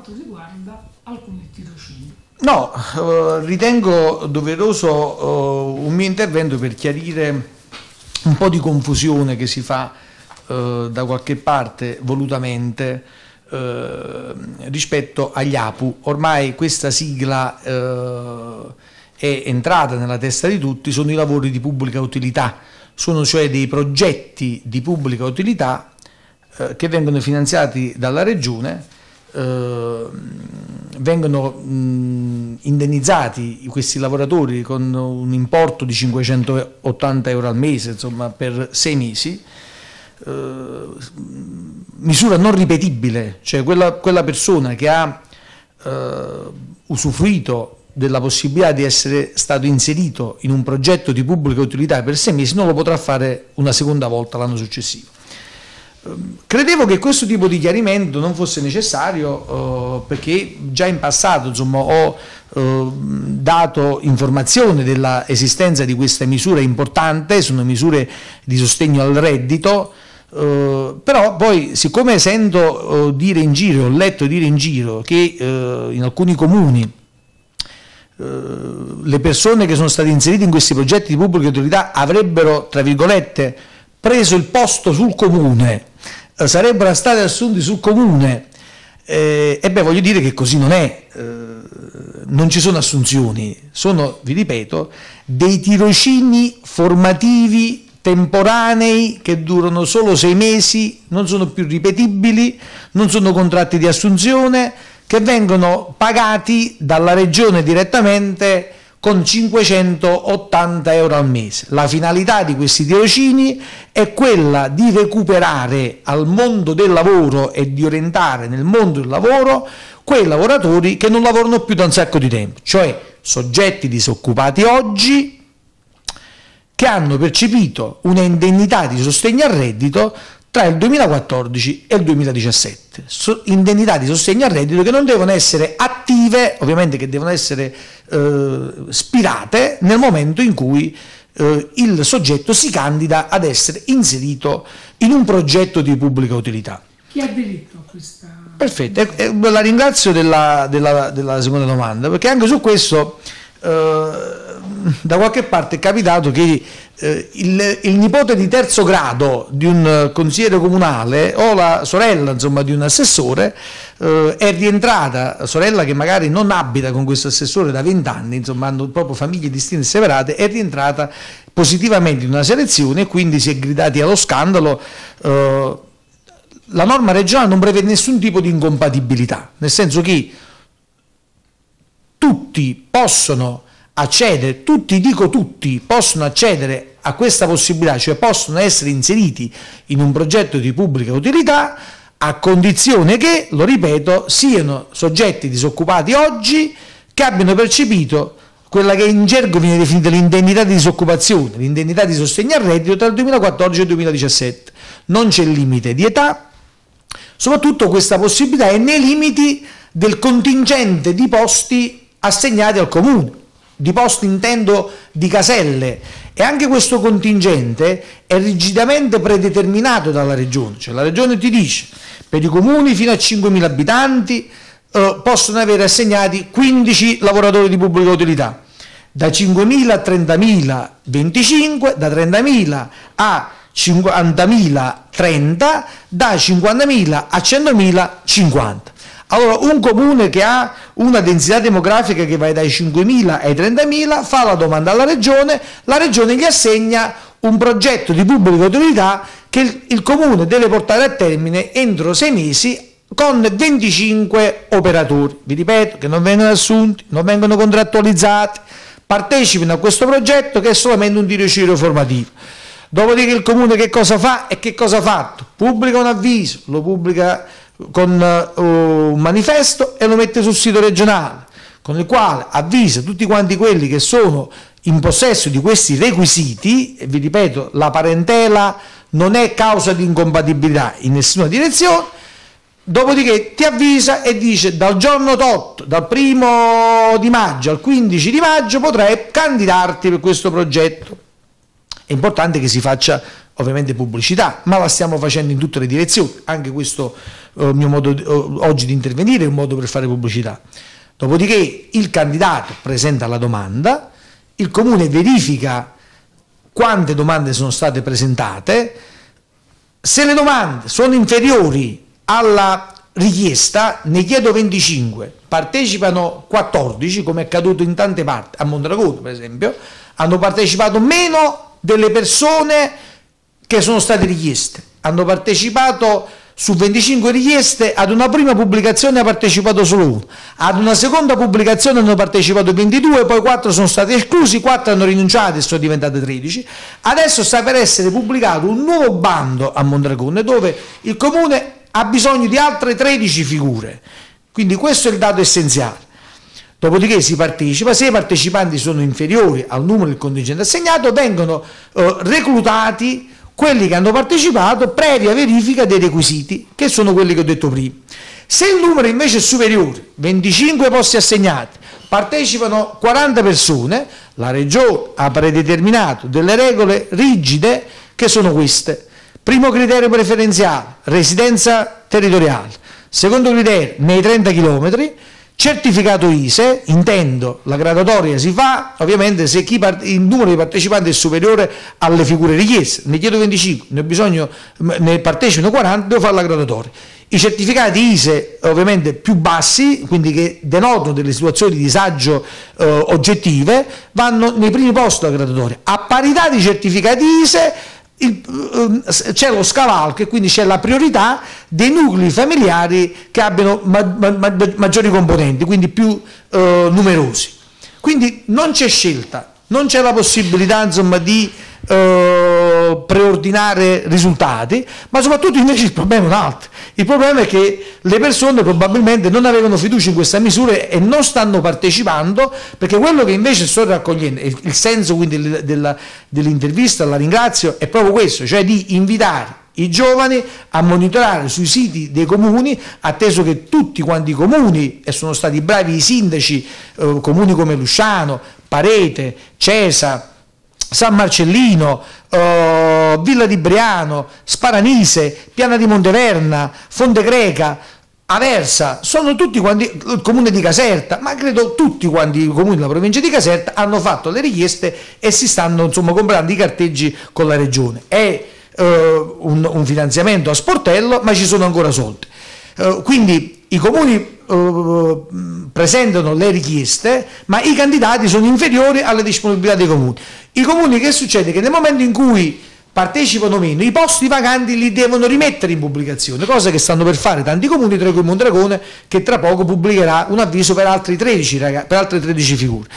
quanto riguarda alcuni tirocini. No, eh, ritengo doveroso eh, un mio intervento per chiarire un po' di confusione che si fa eh, da qualche parte volutamente rispetto agli APU. Ormai questa sigla è entrata nella testa di tutti, sono i lavori di pubblica utilità, sono cioè dei progetti di pubblica utilità che vengono finanziati dalla Regione eh, vengono mh, indennizzati questi lavoratori con un importo di 580 euro al mese, insomma, per sei mesi, eh, misura non ripetibile, cioè quella, quella persona che ha eh, usufruito della possibilità di essere stato inserito in un progetto di pubblica utilità per sei mesi non lo potrà fare una seconda volta l'anno successivo. Credevo che questo tipo di chiarimento non fosse necessario eh, perché già in passato insomma, ho eh, dato informazione dell'esistenza di questa misura importante, sono misure di sostegno al reddito, eh, però poi siccome sento eh, dire in giro, ho letto dire in giro che eh, in alcuni comuni eh, le persone che sono state inserite in questi progetti di pubblica utilità avrebbero, tra virgolette, preso il posto sul comune, sarebbero stati assunti sul comune, eh, e beh voglio dire che così non è, eh, non ci sono assunzioni, sono, vi ripeto, dei tirocini formativi temporanei che durano solo sei mesi, non sono più ripetibili, non sono contratti di assunzione, che vengono pagati dalla regione direttamente con 580 euro al mese. La finalità di questi tirocini è quella di recuperare al mondo del lavoro e di orientare nel mondo del lavoro quei lavoratori che non lavorano più da un sacco di tempo, cioè soggetti disoccupati oggi che hanno percepito una indennità di sostegno al reddito tra il 2014 e il 2017. So, indennità di sostegno al reddito che non devono essere attive, ovviamente che devono essere eh, spirate nel momento in cui eh, il soggetto si candida ad essere inserito in un progetto di pubblica utilità. Chi ha diritto a questa... Perfetto, e, e la ringrazio della, della, della, seconda domanda, perché anche su questo eh, da qualche parte è capitato che eh, il, il, nipote di terzo grado di un consigliere comunale o la sorella insomma, di un assessore eh, è rientrata, sorella che magari non abita con questo assessore da vent'anni, insomma hanno proprio famiglie distinte e separate, è rientrata positivamente in una selezione e quindi si è gridati allo scandalo. Eh, la norma regionale non prevede nessun tipo di incompatibilità, nel senso che tutti possono accedere, tutti, dico tutti, possono accedere a questa possibilità, cioè possono essere inseriti in un progetto di pubblica utilità a condizione che, lo ripeto, siano soggetti disoccupati oggi che abbiano percepito quella che in gergo viene definita l'indennità di disoccupazione, l'indennità di sostegno al reddito tra il 2014 e il 2017. Non c'è limite di età, soprattutto questa possibilità è nei limiti del contingente di posti assegnati al comune, di posti intendo di caselle. E anche questo contingente è rigidamente predeterminato dalla regione, cioè la regione ti dice per i comuni fino a 5.000 abitanti eh, possono avere assegnati 15 lavoratori di pubblica utilità, da 5.000 a 30.000 25, da 30.000 a 50.000 30, da 50.000 a 100.000 50. Allora, un comune che ha una densità demografica che va dai 5.000 ai 30.000 fa la domanda alla regione, la regione gli assegna un progetto di pubblica utilità che il, il comune deve portare a termine entro sei mesi con 25 operatori, vi ripeto, che non vengono assunti, non vengono contrattualizzati, partecipino a questo progetto che è solamente un tirocinio formativo. Dopodiché il comune che cosa fa e che cosa ha fatto? Pubblica un avviso, lo pubblica con uh, un manifesto e lo mette sul sito regionale, con il quale avvisa tutti quanti quelli che sono in possesso di questi requisiti, e vi ripeto, la parentela non è causa di incompatibilità in nessuna direzione, dopodiché ti avvisa e dice dal giorno tot, dal primo di maggio al 15 di maggio potrai candidarti per questo progetto. È importante che si faccia ovviamente pubblicità, ma la stiamo facendo in tutte le direzioni, anche questo eh, mio modo di, oggi di intervenire è un modo per fare pubblicità. Dopodiché il candidato presenta la domanda, il comune verifica quante domande sono state presentate, se le domande sono inferiori alla richiesta, ne chiedo 25, partecipano 14, come è accaduto in tante parti, a Mondragone per esempio, hanno partecipato meno delle persone che sono state richieste, hanno partecipato su 25 richieste, ad una prima pubblicazione ha partecipato solo uno, ad una seconda pubblicazione hanno partecipato 22, poi 4 sono stati esclusi, 4 hanno rinunciato e sono diventate 13. Adesso sta per essere pubblicato un nuovo bando a Mondragone dove il comune ha bisogno di altre 13 figure. Quindi questo è il dato essenziale. Dopodiché si partecipa, se i partecipanti sono inferiori al numero del contingente assegnato, vengono eh, reclutati quelli che hanno partecipato previa verifica dei requisiti, che sono quelli che ho detto prima. Se il numero invece è superiore, 25 posti assegnati, partecipano 40 persone, la Regione ha predeterminato delle regole rigide che sono queste. Primo criterio preferenziale, residenza territoriale. Secondo criterio, nei 30 km, Certificato ISE, intendo, la gradatoria si fa ovviamente se il numero di partecipanti è superiore alle figure richieste, ne chiedo 25, ne bisogno, ne partecipano 40, devo fare la gradatoria. I certificati ISE ovviamente più bassi, quindi che denotano delle situazioni di disagio eh, oggettive, vanno nei primi posti della gradatoria. A parità di certificati ISE c'è lo scavalco e quindi c'è la priorità dei nuclei familiari che abbiano ma, ma, ma, maggiori componenti, quindi più eh, numerosi. Quindi non c'è scelta, non c'è la possibilità insomma, di eh, preordinare risultati, ma soprattutto invece il problema è un altro. Il problema è che le persone probabilmente non avevano fiducia in questa misura e non stanno partecipando perché quello che invece sto raccogliendo, il senso quindi dell'intervista, la ringrazio, è proprio questo, cioè di invitare i giovani a monitorare sui siti dei comuni, atteso che tutti quanti i comuni, e sono stati bravi i sindaci, eh, comuni come Lusciano, Parete, Cesa, San Marcellino, eh, Villa di Briano, Sparanise, Piana di Monteverna, Fonte Greca, Aversa, sono tutti quanti, il comune di Caserta, ma credo tutti quanti i comuni della provincia di Caserta hanno fatto le richieste e si stanno insomma comprando i carteggi con la regione. È eh, un, un, finanziamento a sportello, ma ci sono ancora soldi. Eh, quindi i comuni eh, presentano le richieste, ma i candidati sono inferiori alle disponibilità dei comuni. I comuni che succede? Che nel momento in cui partecipano meno, i posti vacanti li devono rimettere in pubblicazione, cosa che stanno per fare tanti comuni, tra cui Mondragone, che tra poco pubblicherà un avviso per, altri 13, per altre 13 figure.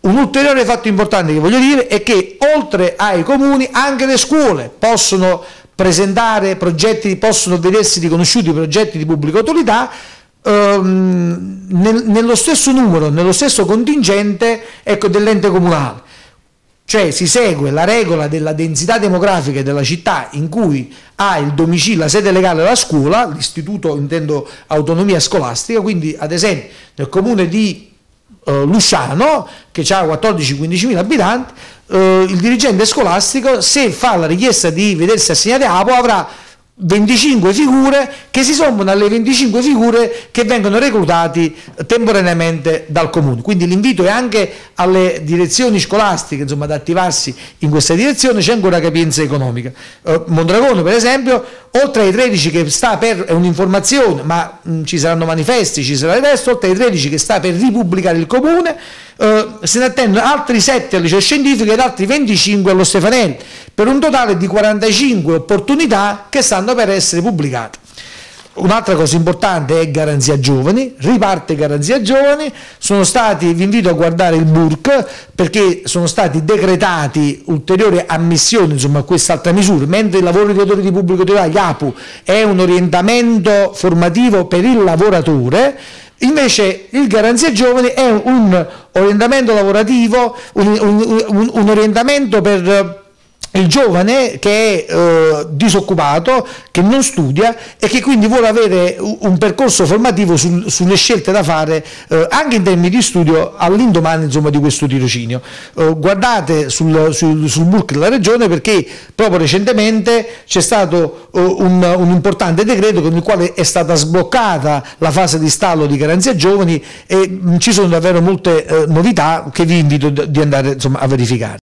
Un ulteriore fatto importante che voglio dire è che oltre ai comuni anche le scuole possono presentare progetti, possono vedersi riconosciuti progetti di pubblica utilità ehm, nel, nello stesso numero, nello stesso contingente ecco, dell'ente comunale. Cioè si segue la regola della densità demografica della città in cui ha il domicilio, la sede legale la scuola, l'istituto intendo autonomia scolastica, quindi ad esempio nel comune di eh, Lusciano, che ha 14-15 mila abitanti, eh, il dirigente scolastico se fa la richiesta di vedersi assegnate APO avrà 25 figure che si sommano alle 25 figure che vengono reclutati temporaneamente dal comune. Quindi l'invito è anche alle direzioni scolastiche insomma, ad attivarsi in questa direzione, c'è ancora capienza economica. Eh, Mondragone per esempio, oltre ai 13 che sta per, è un'informazione, ma mh, ci saranno manifesti, ci sarà il resto, oltre ai 13 che sta per ripubblicare il comune, eh, se ne attendono altri 7 al liceo scientifico ed altri 25 allo Stefanelli, per un totale di 45 opportunità che stanno per essere pubblicate. Un'altra cosa importante è Garanzia Giovani, riparte Garanzia Giovani, stati, vi invito a guardare il BURC perché sono stati decretati ulteriori ammissioni insomma, a quest'altra misura, mentre il lavoro di autori di pubblico utilità, gli APU, è un orientamento formativo per il lavoratore, Invece il Garanzia Giovani è un orientamento lavorativo, un, un, un, un orientamento per il giovane che è eh, disoccupato, che non studia e che quindi vuole avere un percorso formativo sul, sulle scelte da fare eh, anche in termini di studio all'indomani di questo tirocinio. Eh, guardate sul, sul, sul book della regione perché proprio recentemente c'è stato eh, un, un, importante decreto con il quale è stata sbloccata la fase di stallo di garanzia giovani e mh, ci sono davvero molte eh, novità che vi invito di andare insomma, a verificare.